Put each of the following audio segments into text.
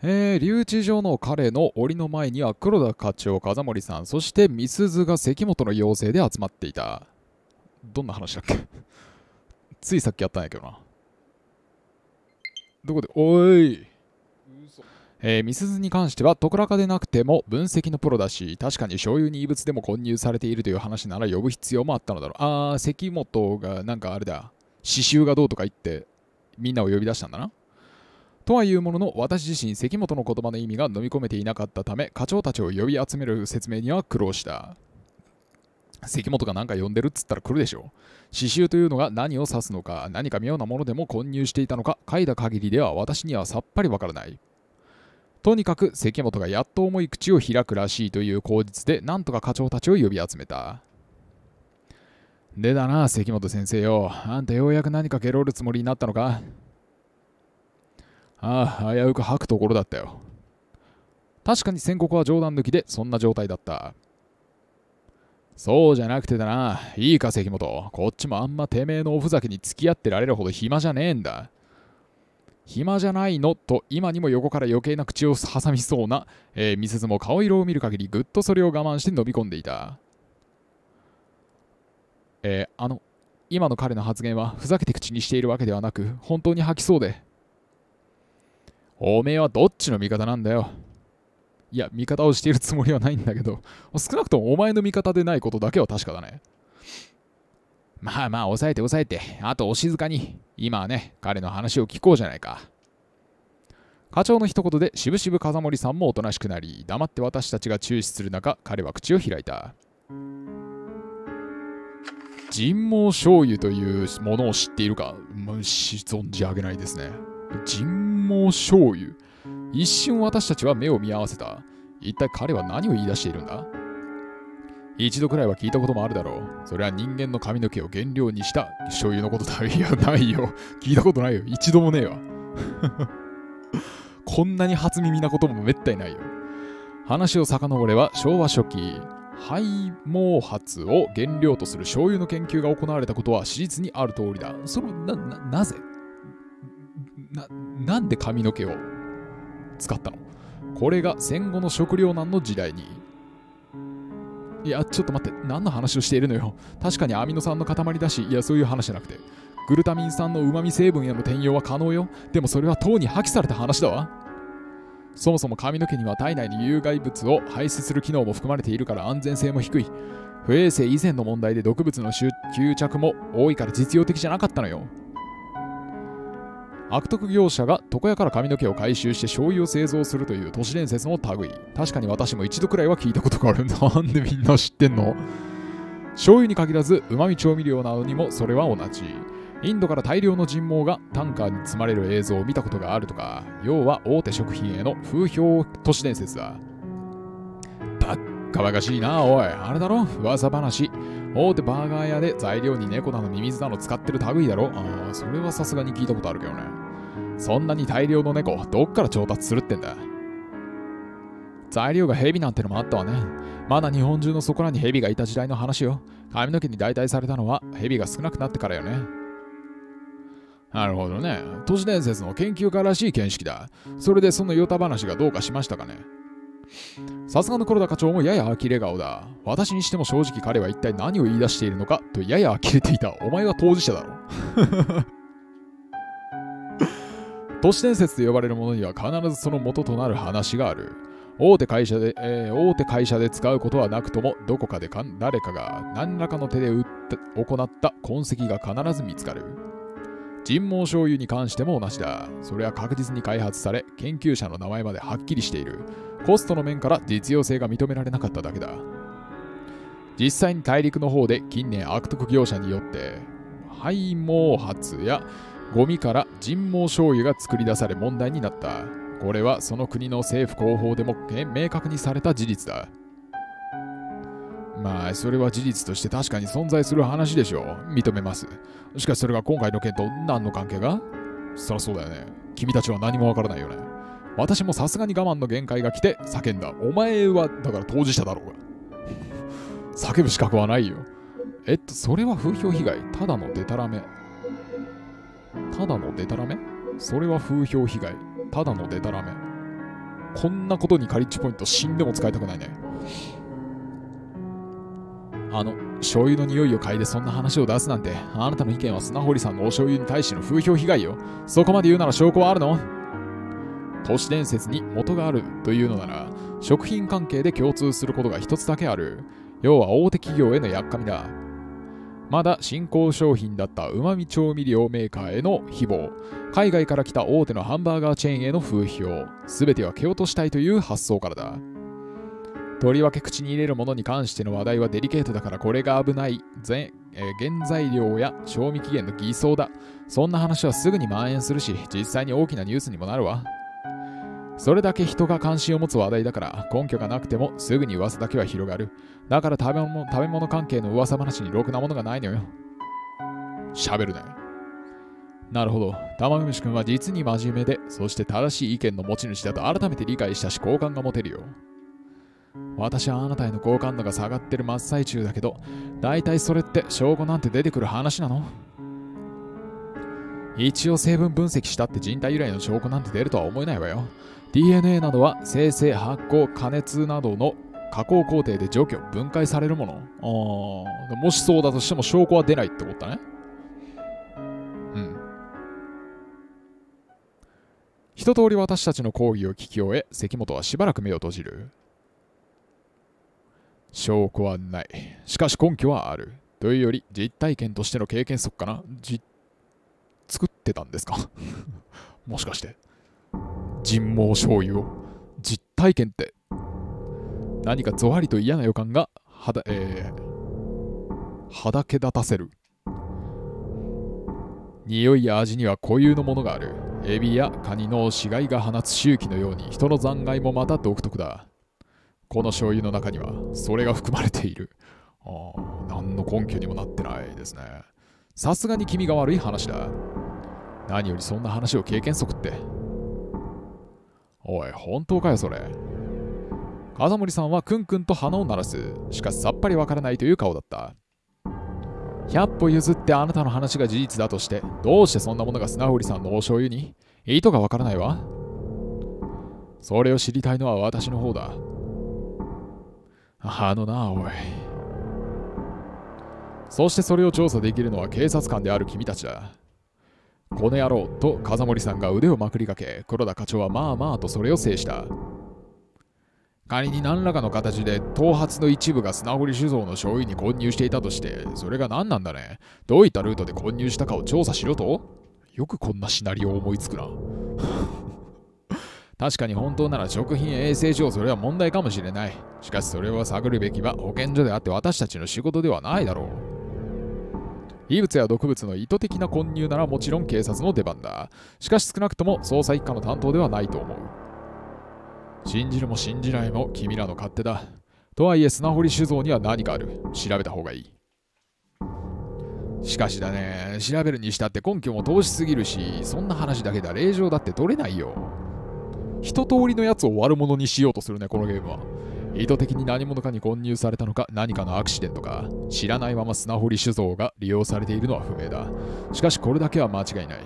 えー、留置場の彼の檻の前には黒田課長、風森さん、そして美鈴が関本の要請で集まっていた。どんな話だっけ？ついさっきやったんやけどな。どこで、おいえー、ミスズに関しては、トクラカでなくても分析のプロだし、確かに醤油に異物でも混入されているという話なら呼ぶ必要もあったのだろう。あー、関本がなんかあれだ、刺繍がどうとか言って、みんなを呼び出したんだな。とはいうものの、私自身、関本の言葉の意味が飲み込めていなかったため、課長たちを呼び集める説明には苦労した。関本が何か呼んでるっつったら来るでしょう。刺繍というのが何を指すのか、何か妙なものでも混入していたのか、書いた限りでは私にはさっぱりわからない。とにかく関本がやっと重い口を開くらしいという口実でなんとか課長たちを呼び集めた。でだな、関本先生よ。あんたようやく何かゲロるつもりになったのか？ああ、危うく吐くところだったよ。確かに宣告は冗談抜きでそんな状態だった。そうじゃなくてだな。いいか、関本。こっちもあんまてめえのおふざけに付き合ってられるほど暇じゃねえんだ。暇じゃないのと今にも横から余計な口を挟みそうな、えー、ミセスも顔色を見る限りぐっとそれを我慢して飲み込んでいた。えー、あの、今の彼の発言はふざけて口にしているわけではなく、本当に吐きそうで。おめえはどっちの味方なんだよ。いや、味方をしているつもりはないんだけど、少なくともお前の味方でないことだけは確かだね。まあまあ、抑えて抑えて、あとお静かに。今はね、彼の話を聞こうじゃないか。課長の一言で、しぶしぶ風森さんもおとなしくなり、黙って私たちが注視する中、彼は口を開いた。人毛醤油というものを知っているか、存じ上げないですね。人毛醤油。一瞬私たちは目を見合わせた。一体彼は何を言い出しているんだ？一度くらいは聞いたこともあるだろう。それは人間の髪の毛を原料にした醤油のことだ。いや、ないよ。聞いたことないよ。一度もねえわ。こんなに初耳なこともめったにないよ。話を遡れば昭和初期、肺毛髪を原料とする醤油の研究が行われたことは史実にある通りだ。その、な、な、なぜ？な、なんで髪の毛を使ったの？これが戦後の食糧難の時代に？いや、ちょっと待って、何の話をしているのよ？確かにアミノ酸の塊だし、いや、そういう話じゃなくて。グルタミン酸の旨味成分への転用は可能よ？でもそれは糖に破棄された話だわ。そもそも髪の毛には体内に有害物を排出する機能も含まれているから安全性も低い。不衛生以前の問題で毒物の吸着も多いから実用的じゃなかったのよ。悪徳業者が床屋から髪の毛を回収して醤油を製造するという都市伝説の類確かに私も一度くらいは聞いたことがある。なんでみんな知ってんの？醤油に限らずうま味調味料などにもそれは同じ。インドから大量の人毛がタンカーに積まれる映像を見たことがあるとか。要は大手食品への風評都市伝説だ。バッカバカしいなおいあれだろ？噂話大手バーガー屋で材料に猫なのミミズなの使ってる類だろ？ああそれはさすがに聞いたことあるけどねそんなに大量の猫、どっから調達するってんだ？材料が蛇なんてのもあったわね。まだ日本中のそこらに蛇がいた時代の話よ。髪の毛に代替されたのは蛇が少なくなってからよね。なるほどね。都市伝説の研究家らしい見識だ。それでそのヨタ話がどうかしましたかね？さすがの黒田課長もやや呆れ顔だ。私にしても正直彼は一体何を言い出しているのかとやや呆れていた。お前は当事者だろ。都市伝説と呼ばれるものには必ずその元となる話がある。大手会社で、えー、大手会社で使うことはなくとも、どこかでか誰かが何らかの手で打った行った痕跡が必ず見つかる。人毛醤油に関しても同じだ。それは確実に開発され、研究者の名前まではっきりしている。コストの面から実用性が認められなかっただけだ。実際に大陸の方で近年悪徳業者によって、肺毛髪やゴミから人毛醤油が作り出され問題になった。これはその国の政府広報でも明確にされた事実だ。まあ、それは事実として確かに存在する話でしょう。認めます。しかしそれが今回の件と何の関係が？そりゃそうだよね。君たちは何もわからないよね。私もさすがに我慢の限界が来て叫んだ。お前はだから当事者だろうが。叫ぶ資格はないよ。えっと、それは風評被害。ただのデタラメ。ただのデタラメそれは風評被害。ただのデタラメ。こんなことにカリッジポイント死んでも使いたくないね。あの、醤油の匂いを嗅いでそんな話を出すなんて、あなたの意見は砂堀さんのお醤油に対しての風評被害よ。そこまで言うなら証拠はあるの？都市伝説に元があるというのなら、食品関係で共通することが一つだけある。要は大手企業へのやっかみだ。まだ新興商品だったうまみ調味料メーカーへの誹謗、海外から来た大手のハンバーガーチェーンへの風評、すべては蹴落としたいという発想からだ。とりわけ口に入れるものに関しての話題はデリケートだからこれが危ないぜ、えー、原材料や賞味期限の偽装だ。そんな話はすぐに蔓延するし、実際に大きなニュースにもなるわ。それだけ人が関心を持つ話題だから根拠がなくてもすぐに噂だけは広がる。だから食べ物食べ物関係の噂話にろくなものがないのよ。喋るね。なるほど。玉虫くんは実に真面目で、そして正しい意見の持ち主だと改めて理解したし好感が持てるよ。私はあなたへの好感度が下がってる真っ最中だけど、大体それって証拠なんて出てくる話なの？一応成分分析したって人体由来の証拠なんて出るとは思えないわよ。DNA などは生成、発酵、加熱などの加工工程で除去、分解されるもの。あもしそうだとしても証拠は出ないってことだね。うん。一通り私たちの講義を聞き終え、関本はしばらく目を閉じる。証拠はない。しかし根拠はある。というより、実体験としての経験則かな。じ作ってたんですか？もしかして。人毛醤油を。実体験って。何かゾワリと嫌な予感が。はだ、えー、はだけ立たせる。匂いや味には固有のものがある。エビやカニの死骸が放つ周期のように。人の残骸もまた独特だ。この醤油の中にはそれが含まれている。あ何の根拠にもなってないですね。さすがに気味が悪い話だ。何よりそんな話を経験則っておい、本当かよ、それ。風森さんはクンクンと鼻を鳴らす。しかしさっぱりわからないという顔だった。100歩譲ってあなたの話が事実だとして、どうしてそんなものが砂堀さんのお醤油に？意図がわからないわそれを知りたいのは私の方だ。あのな、おい。そしてそれを調査できるのは警察官である君たちだ。この野郎と風森さんが腕をまくりかけ、黒田課長はまあまあとそれを制した。仮に何らかの形で頭髪の一部が砂堀酒造の醤油に混入していたとして、それが何なんだね？どういったルートで混入したかを調査しろとよくこんなシナリオを思いつくな。確かに本当なら食品衛生上それは問題かもしれない。しかしそれは探るべきは保健所であって私たちの仕事ではないだろう。異物や毒物の意図的な混入ならもちろん警察の出番だ。しかし少なくとも捜査一課の担当ではないと思う。信じるも信じないも君らの勝手だ。とはいえ砂掘り酒造には何かある。調べた方がいい。しかしだね、調べるにしたって根拠も通しすぎるし、そんな話だけでは令状だって取れないよ。一通りのやつを悪者にしようとするね、このゲームは。意図的に何者かに混入されたのか何かのアクシデントか知らないまま砂掘り酒造が利用されているのは不明だ。しかしこれだけは間違いない。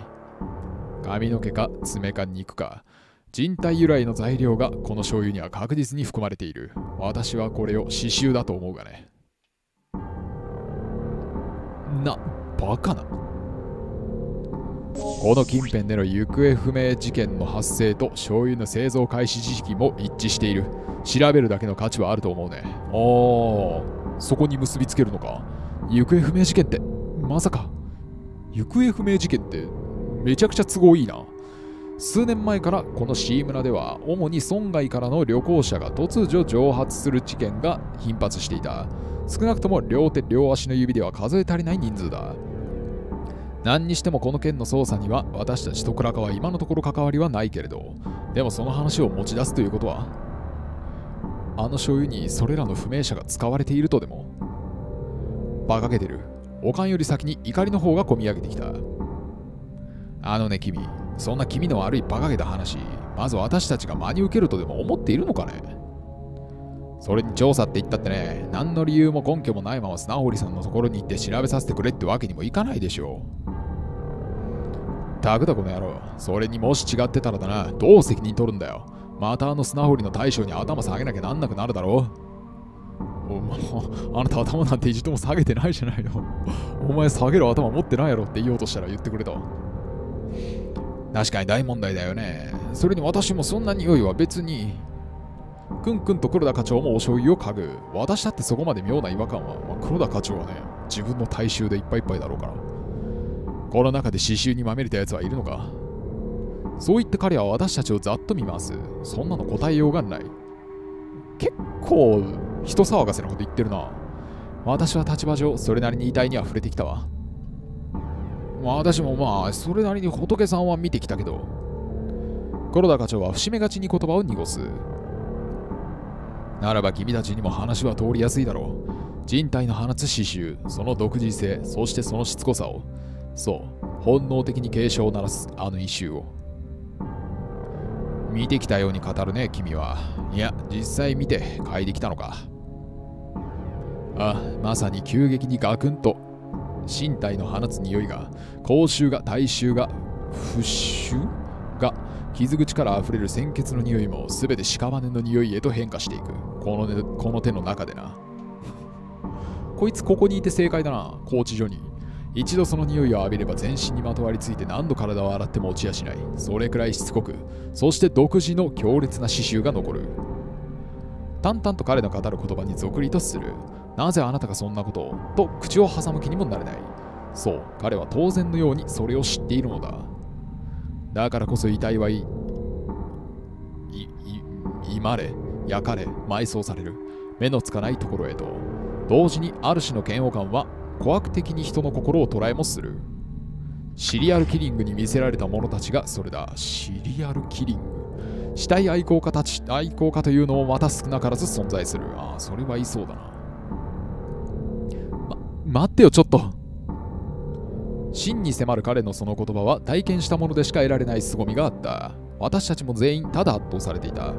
髪の毛か爪か肉か人体由来の材料がこの醤油には確実に含まれている。私はこれを刺繍だと思うがね。なバカな。この近辺での行方不明事件の発生と醤油の製造開始時期も一致している。調べるだけの価値はあると思うね。ああ、そこに結びつけるのか？行方不明事件って、まさか。行方不明事件って、めちゃくちゃ都合いいな。数年前からこの C 村では主に村外からの旅行者が突如蒸発する事件が頻発していた少なくとも両手両足の指では数え足りない人数だ何にしてもこの件の捜査には私たちと倉川は今のところ関わりはないけれどでもその話を持ち出すということはあの醤油にそれらの不明者が使われているとでも？馬鹿げてる。おかんより先に怒りの方が込み上げてきた。あのね、君。そんな気味の悪い馬鹿げた話、まず私たちが真に受けるとでも思っているのかね？それに調査って言ったってね、何の理由も根拠もないまま砂堀さんのところに行って調べさせてくれってわけにもいかないでしょう。たくだこの野郎。それにもし違ってたらだな、どう責任取るんだよ。またあの砂掘りの大将に頭下げなきゃなんなくなるだろうあなた頭なんて一度も下げてないじゃないの。お前下げる頭持ってないやろって言おうとしたら言ってくれた。確かに大問題だよね。それに私もそんな匂いは別に。くんくんと黒田課長もお醤油を嗅ぐ。私だってそこまで妙な違和感は、まあ、黒田課長はね、自分の大衆でいっぱいいっぱいだろうから。この中で刺繍にまみれた奴はいるのか？そう言って彼は私たちをざっと見ます。そんなの答えようがない。結構人騒がせなこと言ってるな。私は立場上、それなりに遺体には触れてきたわ。私もまあ、それなりに仏さんは見てきたけど、黒田課長は節目がちに言葉を濁す。ならば君たちにも話は通りやすいだろう。人体の放つ刺繍、その独自性、そしてそのしつこさを、そう、本能的に警鐘を鳴らすあの異臭を。見てきたように語るね、君は。いや、実際見て嗅いできたのか。あ、まさに急激にガクンと身体の放つ匂いが、口臭が、体臭が、不臭が、傷口から溢れる鮮血の匂いも全て屍の匂いへと変化していく。この,、ね、この手の中でな。こいつここにいて正解だな、拘置所に。一度その匂いを浴びれば全身にまとわりついて何度体を洗っても落ちやしない。それくらいしつこく、そして独自の強烈な刺繍が残る。淡々と彼の語る言葉にぞくりとする。なぜあなたがそんなことを？と口を挟む気にもなれない。そう、彼は当然のようにそれを知っているのだ。だからこそ遺体はい、い、い、いまれ、焼かれ、埋葬される。目のつかないところへと。同時にある種の嫌悪感は怖く的に人の心を捉えもする。シリアルキリングに見せられた者たちがそれだ。シリアルキリング。死体愛好家たち、愛好家というのもまた少なからず存在する。ああ、それはいそうだな。ま、待ってよ、ちょっと。真に迫る彼のその言葉は体験したものでしか得られない凄みがあった。私たちも全員ただ圧倒されていた。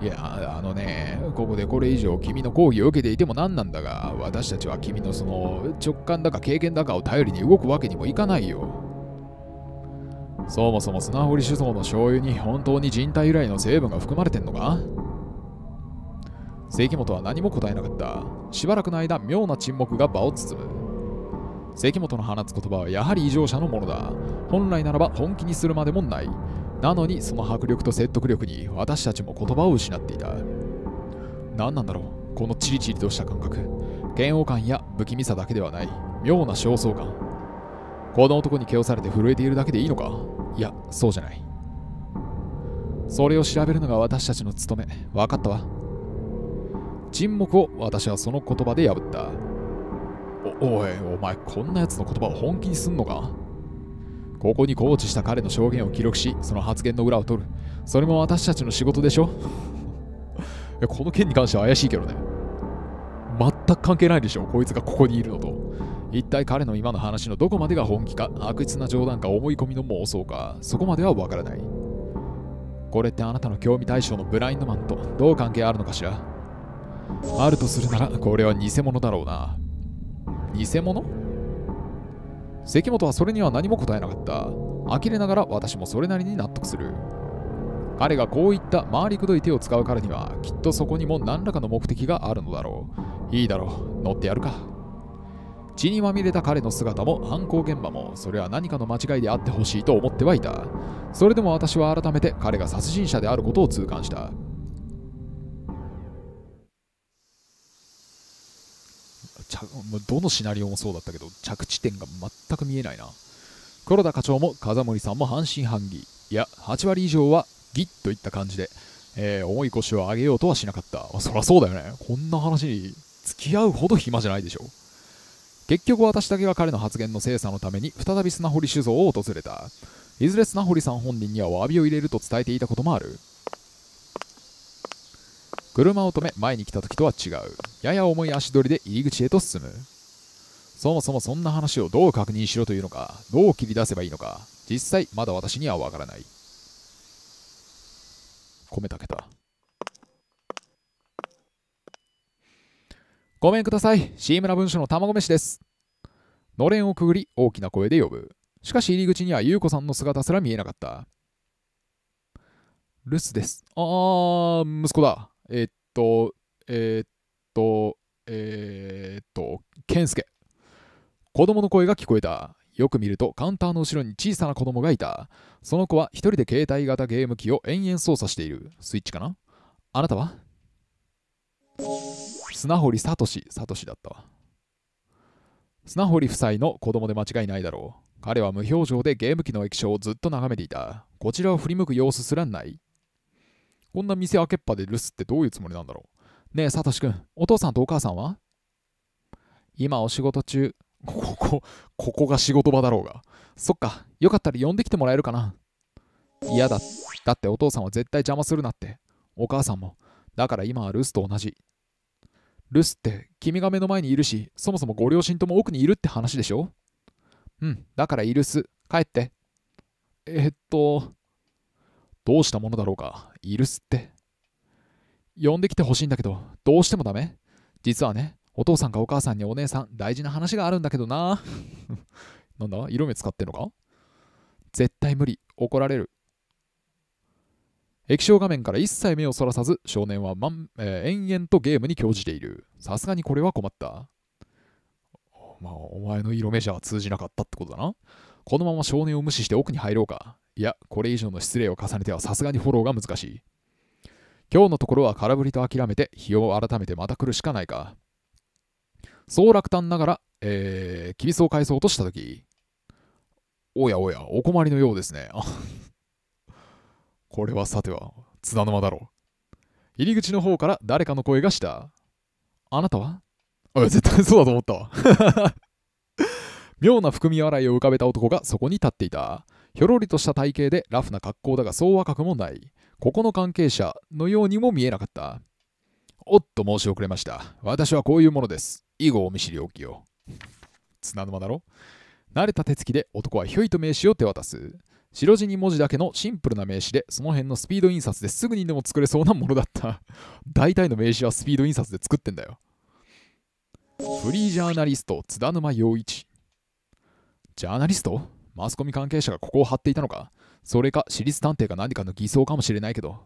いや、あのね、ここでこれ以上君の講義を受けていても何なんだが、私たちは君のその直感だか経験だかを頼りに動くわけにもいかないよ。そもそも砂掘り酒造の醤油に本当に人体由来の成分が含まれてんのか？関本は何も答えなかった。しばらくの間、妙な沈黙が場を包む。関本の放つ言葉はやはり異常者のものだ。本来ならば本気にするまでもない。なのにその迫力と説得力に私たちも言葉を失っていた。何なんだろうこのチリチリとした感覚。嫌悪感や不気味さだけではない。妙な焦燥感。この男に毛をされて震えているだけでいいのかいや、そうじゃない。それを調べるのが私たちの務め。分かったわ。沈黙を私はその言葉で破った。お、おい、お前こんな奴の言葉を本気にすんのか？ここにコーチした彼の証言を記録し、その発言の裏を取る。それも私たちの仕事でしょ？この件に関しては怪しいけどね。全く関係ないでしょ、こいつがここにいるのと。一体彼の今の話のどこまでが本気か、悪質な冗談か思い込みの妄想か、そこまではわからない。これってあなたの興味対象のブラインドマンとどう関係あるのかしら？あるとするなら、これは偽物だろうな。偽物？関本はそれには何も答えなかった。呆れながら私もそれなりに納得する。彼がこういった回りくどい手を使うからには、きっとそこにも何らかの目的があるのだろう。いいだろう。乗ってやるか。血にまみれた彼の姿も犯行現場もそれは何かの間違いであってほしいと思ってはいた。それでも私は改めて彼が殺人者であることを痛感した。どのシナリオもそうだったけど、着地点が全く見えないな。黒田課長も風森さんも半信半疑。いや、8割以上はギッといった感じで、えー、重い腰を上げようとはしなかった。そりゃそうだよね。こんな話に付き合うほど暇じゃないでしょ。結局私だけが彼の発言の精査のために再び砂掘酒造を訪れた。いずれ砂掘りさん本人には詫びを入れると伝えていたこともある。車を止め前に来た時とは違う。やや重い足取りで入り口へと進む。そもそもそんな話をどう確認しろというのか、どう切り出せばいいのか、実際まだ私にはわからない。米炊けた。ごめんください。シームラ文書の卵飯です。のれんをくぐり大きな声で呼ぶ。しかし入り口には優子さんの姿すら見えなかった。留守です。あー、息子だ。えーっと、えーっと、えーっと、健介。子供の声が聞こえた。よく見るとカウンターの後ろに小さな子供がいた。その子は一人で携帯型ゲーム機を延々操作している。スイッチかな？あなたは？砂堀聡聡だったわ。砂堀夫妻の子供で間違いないだろう。彼は無表情でゲーム機の液晶をずっと眺めていた。こちらを振り向く様子すらない。こんな店開けっぱで留守ってどういうつもりなんだろう？ねえ、サトシ君、お父さんとお母さんは？今お仕事中。ここ、ここが仕事場だろうが。そっか、よかったら呼んできてもらえるかな？嫌だ。だってお父さんは絶対邪魔するなって。お母さんも。だから今は留守と同じ。留守って君が目の前にいるし、そもそもご両親とも奥にいるって話でしょ？うん、だからいるす。帰って。えっと、どうしたものだろうか。いるすって。呼んできてほしいんだけど、どうしてもダメ実はね、お父さんかお母さんにお姉さん、大事な話があるんだけどな。なんだ？色目使ってんのか？絶対無理。怒られる。液晶画面から一切目をそらさず、少年は、まんえー延々とゲームに興じている。さすがにこれは困った。まあ、お前の色目じゃ通じなかったってことだな。このまま少年を無視して奥に入ろうか。いや、これ以上の失礼を重ねてはさすがにフォローが難しい。今日のところは空振りと諦めて、日を改めてまた来るしかないか。そう落胆ながら、えー、キビスを返そうとしたとき、おやおや、お困りのようですね。これはさては、津田沼だろう。入り口の方から誰かの声がした。あなたは？あ絶対そうだと思ったわ。妙な含み笑いを浮かべた男がそこに立っていた。ひょろりとした体型でラフな格好だがそう若くもない。ここの関係者のようにも見えなかった。おっと申し遅れました。私はこういうものです。以後お見知りおきを。綱沼だろ？慣れた手つきで男はひょいと名刺を手渡す。白地に文字だけのシンプルな名刺でその辺のスピード印刷ですぐにでも作れそうなものだった。大体の名刺はスピード印刷で作ってんだよ。フリージャーナリスト津田沼陽一。ジャーナリスト？マスコミ関係者がここを張っていたのか？それか私立探偵か何かの偽装かもしれないけど。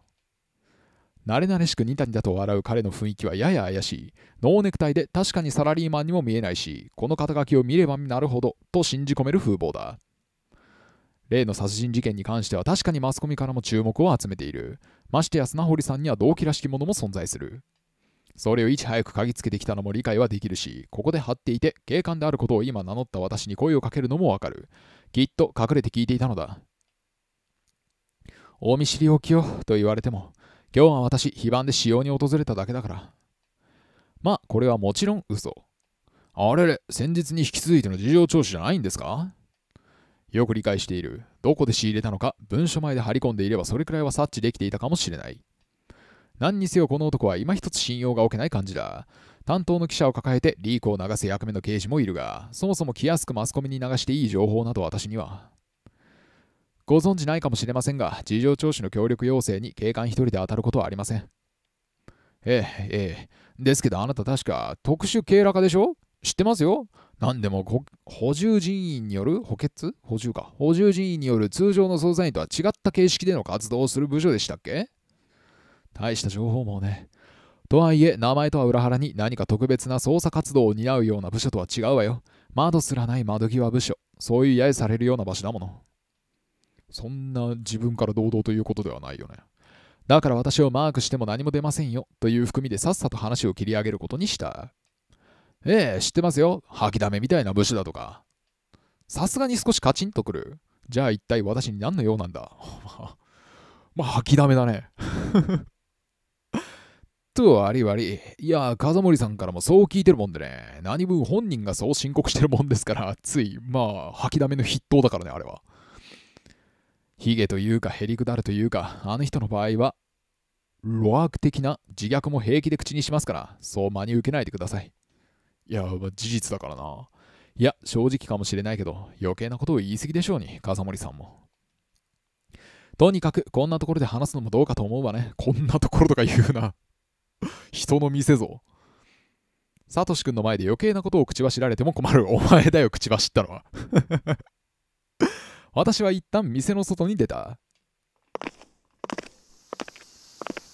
慣れ慣れしくニタニタと笑う彼の雰囲気はやや怪しい。ノーネクタイで確かにサラリーマンにも見えないし、この肩書きを見ればなるほどと信じ込める風貌だ。例の殺人事件に関しては確かにマスコミからも注目を集めている。ましてや砂堀さんには動機らしきものも存在する。それをいち早く嗅ぎつけてきたのも理解はできるし、ここで張っていて警官であることを今名乗った私に声をかけるのもわかる。きっと隠れて聞いていたのだ。お見知りおきよと言われても、今日は私、非番で使用に訪れただけだから。まあ、これはもちろん嘘。あれれ、先日に引き続いての事情聴取じゃないんですか？よく理解している。どこで仕入れたのか、文書前で張り込んでいればそれくらいは察知できていたかもしれない。何にせよこの男は今一つ信用が置けない感じだ。担当の記者を抱えてリークを流す役目の刑事もいるが、そもそも気安くマスコミに流していい情報など私には。ご存知ないかもしれませんが、事情聴取の協力要請に警官一人で当たることはありません。ええ、ええ。ですけどあなた確か特殊経絡でしょ？知ってますよ？何でも補充人員による補欠？補充か。補充人員による通常の捜査員とは違った形式での活動をする部署でしたっけ？大した情報もね。とはいえ、名前とは裏腹に何か特別な捜査活動を担うような部署とは違うわよ。窓すらない窓際部署。そういう揶揄されるような場所だもの。そんな自分から堂々ということではないよね。だから私をマークしても何も出ませんよという含みでさっさと話を切り上げることにした。ええ、知ってますよ。吐きだめみたいな武士だとか。さすがに少しカチンとくる。じゃあ一体私に何の用なんだ まあ、吐きだめだね。と、悪い悪い。いや、風森さんからもそう聞いてるもんでね。何分本人がそう申告してるもんですから、つい、まあ、吐きだめの筆頭だからね、あれは。ヒゲというか、へりくだるというか、あの人の場合は、路悪的な自虐も平気で口にしますから、そう真に受けないでください。いや、まあ、事実だからな。いや、正直かもしれないけど、余計なことを言い過ぎでしょうに、風森さんも。とにかく、こんなところで話すのもどうかと思うわね。こんなところとか言うな。人の店ぞ。サトシ君の前で余計なことを口走られても困る。お前だよ、口走ったのは。私は一旦店の外に出た。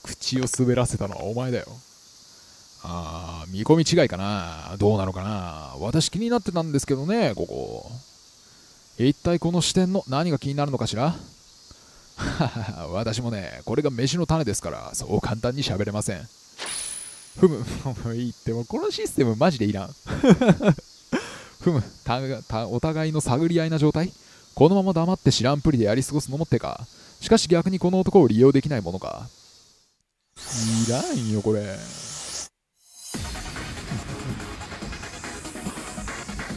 道を滑らせたのはお前だよああ見込み違いかなどうなのかな私気になってたんですけどねここ一体この視点の何が気になるのかしら 私もねこれが飯の種ですからそう簡単に喋れませんふむいいってもうこのシステムマジでいらん。ふむお互いの探り合いな状態？このまま黙って知らんぷりでやり過ごすのもってか。しかし逆にこの男を利用できないものか。いらんよこれ。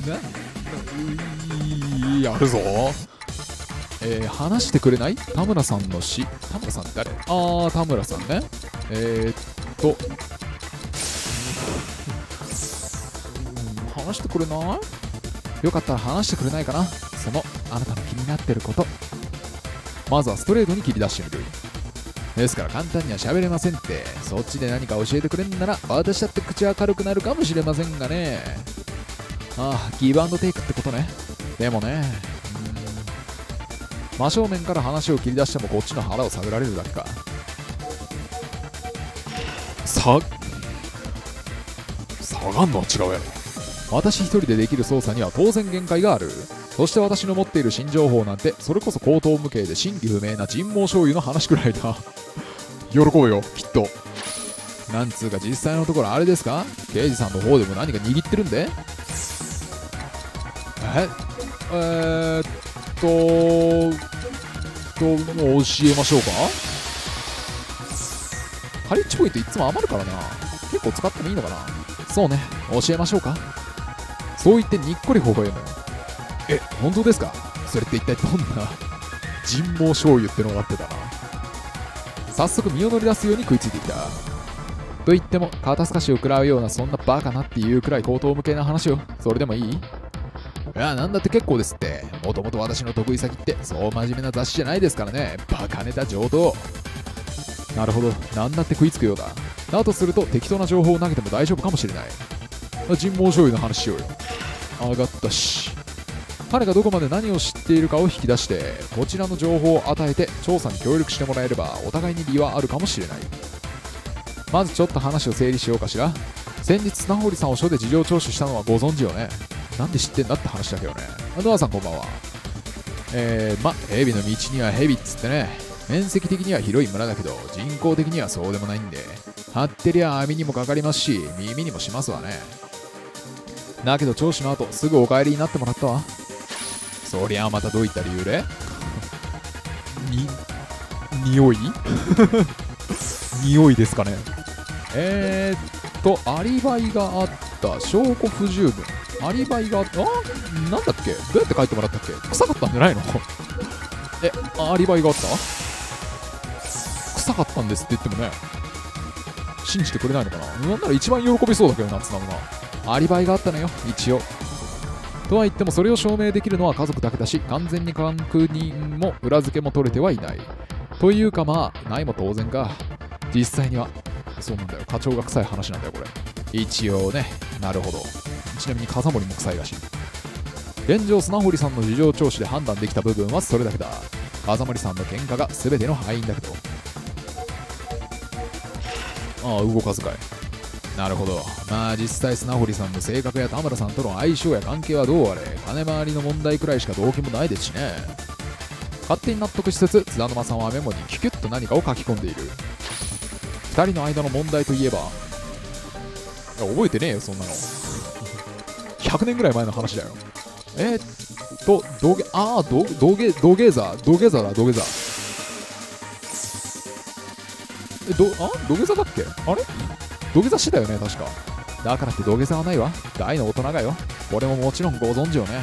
なやるぞ。えー、話してくれない？田村さんの詩。田村さん誰？ああ田村さんね。えー、っと話してくれない？よかったら話してくれないかな？そのあなたの気になってること。まずはストレートに切り出してみるですから簡単には喋れませんって。そっちで何か教えてくれんなら私だって口は軽くなるかもしれませんがね。ああギブアンドテイクってことね。でもね真正面から話を切り出してもこっちの腹を探られるだけか。さ下がんの？は違うやろ。私一人でできる操作には当然限界がある。そして私の持っている新情報なんてそれこそ口頭無形で真偽不明な人毛醤油の話くらいだ。喜ぶよきっと。なんつうか実際のところあれですか？刑事さんの方でも何か握ってるんで？え？えー、っとともう教えましょうか？カリッチポイントいつも余るからな。結構使ってもいいのかな。そうね教えましょうか。そう言ってにっこり微笑む。え本当ですか？それって一体どんな人毛醤油ってのがあってたな。早速身を乗り出すように食いついていた。と言っても肩透かしを食らうようなそんなバカなっていうくらい口頭無形な話を。それでもいい？いやなんだって結構ですって。もともと私の得意先ってそう真面目な雑誌じゃないですからね。バカネタ上等。なるほど。何だって食いつくようだ。だとすると適当な情報を投げても大丈夫かもしれない。人毛醤油の話しようよ上がったし。彼がどこまで何を知っているかを引き出してこちらの情報を与えて調査に協力してもらえればお互いに利はあるかもしれない。まずちょっと話を整理しようかしら。先日砂堀さんを署で事情聴取したのはご存知よね。なんで知ってんだって話だけどね。ノアさんこんばんは。えー、ま、蛇の道には蛇っつってね。面積的には広い村だけど人口的にはそうでもないんで。張ってりゃ網にもかかりますし耳にもしますわね。だけど聴取の後すぐお帰りになってもらったわ。そりゃあまたどういった理由で？に匂い？匂いですかね。えー、っとアリバイがあった証拠不十分。アリバイがあったあなんだっけ？どうやって書いてもらったっけ？臭かったんじゃないの？えアリバイがあった？臭かったんですって言ってもね信じてくれないのかな？なんなら一番喜びそうだけどなつなぐなアリバイがあったのよ一応。とは言ってもそれを証明できるのは家族だけだし完全に確認も裏付けも取れてはいない。というかまあないも当然か。実際には。そうなんだよ。課長が臭い話なんだよこれ。一応ね。なるほど。ちなみに風森も臭いらしい。現状砂堀さんの事情聴取で判断できた部分はそれだけだ。風森さんの喧嘩が全ての敗因だけどああ動かずかい。なるほど。まあ実際砂堀さんの性格や田村さんとの相性や関係はどうあれ、金回りの問題くらいしか動機もないですしね。勝手に納得しつつ、津田沼さんはメモにキュキュッと何かを書き込んでいる。2人の間の問題といえば、覚えてねえよ、そんなの。100年ぐらい前の話だよ。えー、っと、土下、ああ、土下、土下座、土下座だ、土下座。え、ど、あ？土下座だっけ？あれ？土下座してたよね、確か。だからって土下座はないわ。大の大人がよ。これももちろんご存知よね。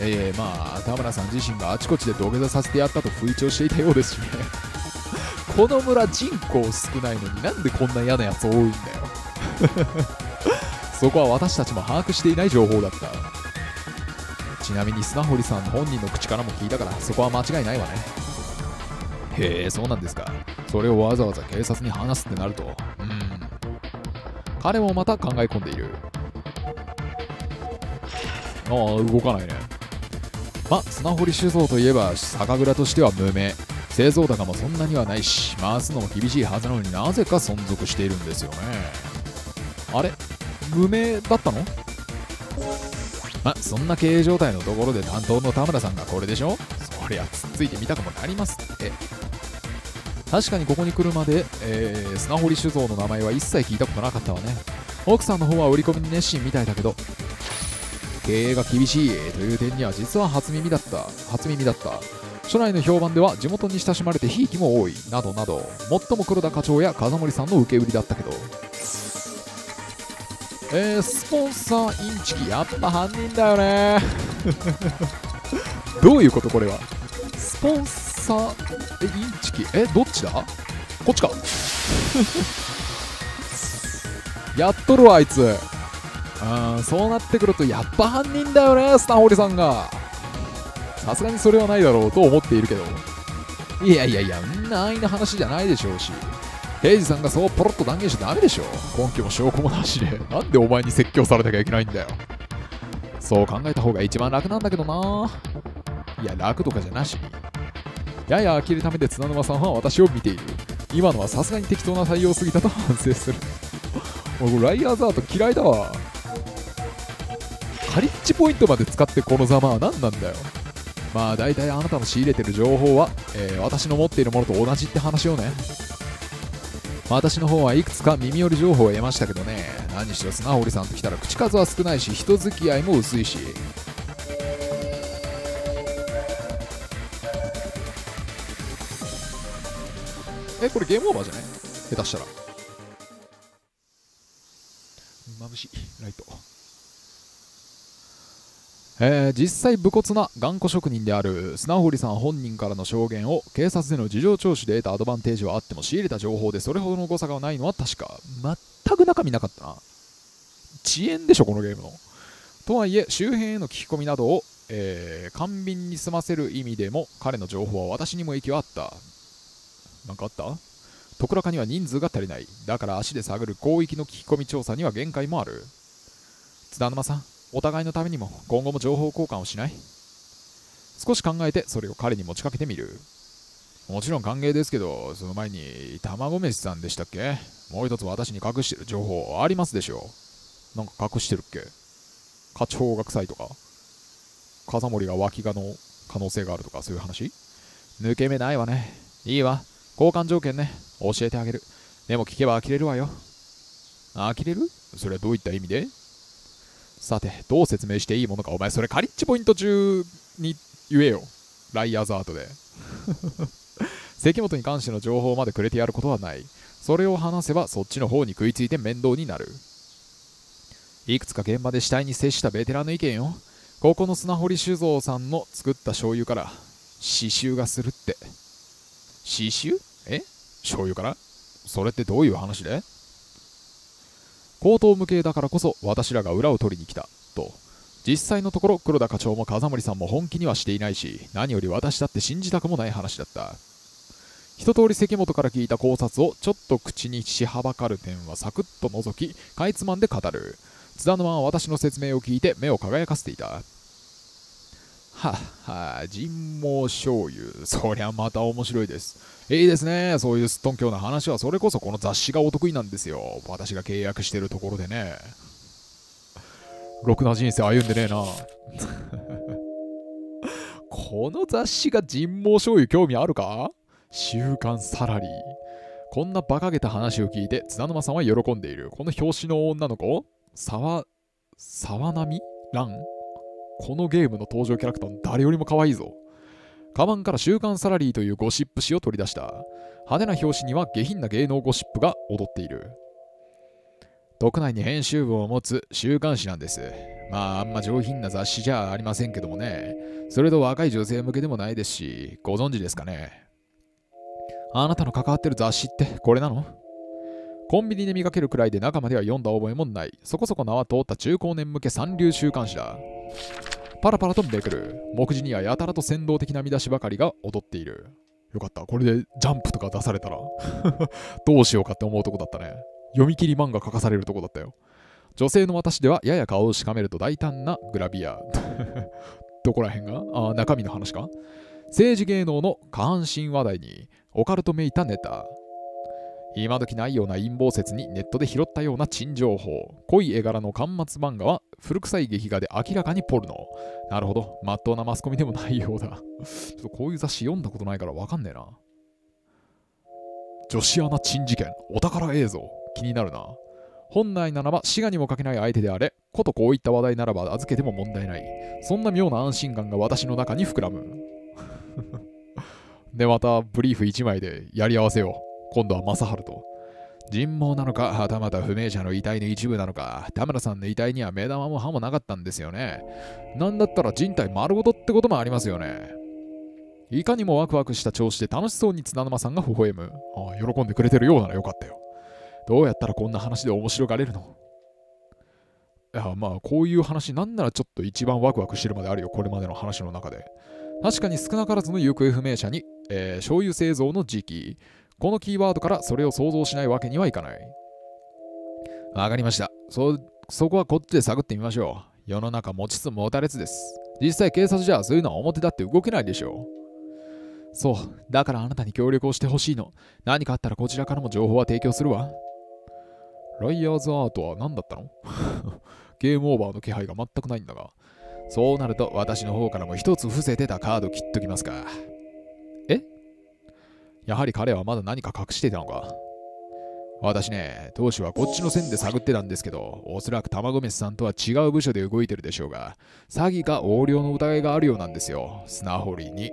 えー、まあ、田村さん自身があちこちで土下座させてやったと吹聴していたようですしね。この村人口少ないのになんでこんな嫌なやつ多いんだよ。そこは私たちも把握していない情報だった。ちなみに砂堀さん本人の口からも聞いたからそこは間違いないわね。へえ、そうなんですか。それをわざわざ警察に話すってなると、彼もまた考え込んでいる。ああ、動かないね。ま、砂掘り酒造といえば、酒蔵としては無名。製造高もそんなにはないし回すのも厳しいはずなのになぜか存続しているんですよねあれ？無名だったの？まそんな経営状態のところで担当の田村さんがこれでしょ？そりゃつっついてみたくもなりますって確かにここに来るまで、えー、砂掘り酒造の名前は一切聞いたことなかったわね。奥さんの方は売り込みに熱心みたいだけど経営が厳しいという点には実は初耳だった初耳だった。初内の評判では地元に親しまれてひいきも多いなどなど最も黒田課長や風森さんの受け売りだったけど。えー、スポンサーインチキやっぱ犯人だよね。どういうことこれは？スポンサーさえインチキえどっちだこっちかやっとるわあいつうんそうなってくるとやっぱ犯人だよねスタンホリさんがさすがにそれはないだろうと思っているけどいやいやいやんな安易な話じゃないでしょうし刑事さんがそうポロッと断言しちゃダメでしょ根拠も証拠もなしでなんでお前に説教されなきゃいけないんだよそう考えた方が一番楽なんだけどないや楽とかじゃなしにやや呆れためで綱沼さんは私を見ている。今のはさすがに適当な対応すぎたと反省する。俺ライアーズアート嫌いだわ。カリッジポイントまで使ってこのざまは何なんだよ。まあ大体あなたの仕入れてる情報は、えー、私の持っているものと同じって話をね。私の方はいくつか耳寄り情報を得ましたけどね。何しろ砂堀さんと来たら口数は少ないし人付き合いも薄いし。えこれゲームオーバーじゃない？下手したら。眩しい。ライト。えー、実際武骨な頑固職人である砂堀さん本人からの証言を警察での事情聴取で得たアドバンテージはあっても仕入れた情報でそれほどの誤差がないのは確か。全く中身なかったな。遅延でしょこのゲームの。とはいえ周辺への聞き込みなどを、えー、簡便に済ませる意味でも彼の情報は私にも影響あった。何かあった？徳倉には人数が足りない。だから足で探る広域の聞き込み調査には限界もある。津田沼さんお互いのためにも今後も情報交換をしない？少し考えてそれを彼に持ちかけてみる。もちろん歓迎ですけどその前に卵飯さんでしたっけ？もう一つ私に隠してる情報ありますでしょう。なんか隠してるっけ？課長が臭いとか？風森が脇がの可能性があるとかそういう話？抜け目ないわね。いいわ。交換条件ね教えてあげるでも聞けば呆れるわよ呆れる？それはどういった意味で？さて、どう説明していいものか。お前、それカリッチポイント中に言えよ。ライアーズアートで。関本に関しての情報までくれてやることはない。それを話せばそっちの方に食いついて面倒になる。いくつか現場で死体に接したベテランの意見よ。ここの砂掘り酒造さんの作った醤油から刺繍がするって。刺繍？え？醤油から？それってどういう話で？口頭無形だからこそ私らが裏を取りに来た。と。実際のところ黒田課長も風森さんも本気にはしていないし何より私だって信じたくもない話だった。一通り関本から聞いた考察をちょっと口にしはばかる点はサクッと覗きかいつまんで語る。津田沼は私の説明を聞いて目を輝かせていた。はっは人毛醤油そりゃまた面白いですいいですね。そういうすっとんきょうな話は、それこそこの雑誌がお得意なんですよ。私が契約してるところでね。ろくな人生歩んでねえな。この雑誌が人毛醤油興味あるか？週刊サラリー。こんな馬鹿げた話を聞いて、津田沼さんは喜んでいる。この表紙の女の子？沢、沢波蘭？このゲームの登場キャラクター誰よりも可愛いぞ。カバンから週刊サラリーというゴシップ誌を取り出した。派手な表紙には下品な芸能ゴシップが踊っている。国内に編集部を持つ週刊誌なんです。まあ、あんま上品な雑誌じゃありませんけどもね。それと若い女性向けでもないですし、ご存知ですかね。あなたの関わってる雑誌ってこれなの？コンビニで見かけるくらいで中までは読んだ覚えもない。そこそこ名は通った中高年向け三流週刊誌だ。パラパラとめくる。目次にはやたらと先導的な見出しばかりが踊っている。よかった。これでジャンプとか出されたら どうしようかって思うとこだったね。読み切り漫画書かされるとこだったよ。女性の私ではやや顔をしかめると大胆なグラビア。どこら辺が？あ中身の話か政治芸能の下半身話題にオカルトめいたネタ今時ないような陰謀説にネットで拾ったような珍情報。濃い絵柄の巻末漫画は古臭い劇画で明らかにポルノ。なるほど。まっとうなマスコミでもないようだ。ちょっとこういう雑誌読んだことないからわかんねえな。女子アナ珍事件。お宝映像。気になるな。本来ならば滋賀にもかけない相手であれ。ことこういった話題ならば預けても問題ない。そんな妙な安心感が私の中に膨らむ。でまたブリーフ1枚でやり合わせよう。今度は正治と。人毛なのかはたまた不明者の遺体の一部なのか。田村さんの遺体には目玉も歯もなかったんですよね。なんだったら人体丸ごとってこともありますよね。いかにもワクワクした調子で楽しそうに津田沼さんが微笑む。ああ喜んでくれてるようならよかったよ。どうやったらこんな話で面白がれるの？いやまあこういう話なんならちょっと一番ワクワクしてるまであるよ。これまでの話の中で。確かに少なからずの行方不明者に、えー、醤油製造の時期。このキーワードからそれを想像しないわけにはいかない。わかりました。そそこはこっちで探ってみましょう。世の中持ちつ持たれつです。実際警察じゃそういうのは表立って動けないでしょう。そうだからあなたに協力をしてほしいの。何かあったらこちらからも情報は提供するわ。ライアーズアートは何だったの？ゲームオーバーの気配が全くないんだが。そうなると私の方からも一つ伏せてたカード切っときますか。え？やはり彼はまだ何か隠していたのか私ね、当初はこっちの線で探ってたんですけど、おそらく卵飯さんとは違う部署で動いてるでしょうが、詐欺か横領の疑いがあるようなんですよ、砂掘りに。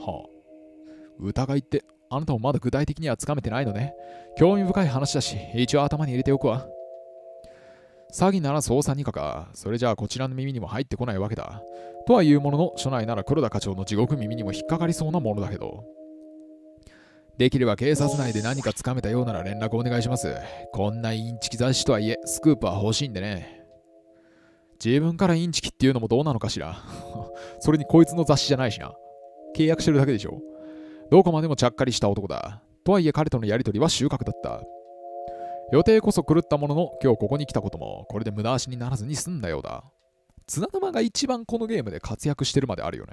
はあ。疑いって、あなたもまだ具体的にはつかめてないのね。興味深い話だし、一応頭に入れておくわ。詐欺なら捜査二課か。それじゃあこちらの耳にも入ってこないわけだ。とはいうものの、署内なら黒田課長の地獄耳にも引っかかりそうなものだけど。できれば警察内で何かつかめたようなら連絡お願いします。こんなインチキ雑誌とはいえ、スクープは欲しいんでね。自分からインチキっていうのもどうなのかしら。それにこいつの雑誌じゃないしな。契約してるだけでしょ。どこまでもちゃっかりした男だ。とはいえ彼とのやりとりは収穫だった。予定こそ狂ったものの今日ここに来たこともこれで無駄足にならずに済んだようだ。綱玉が一番このゲームで活躍してるまであるよね。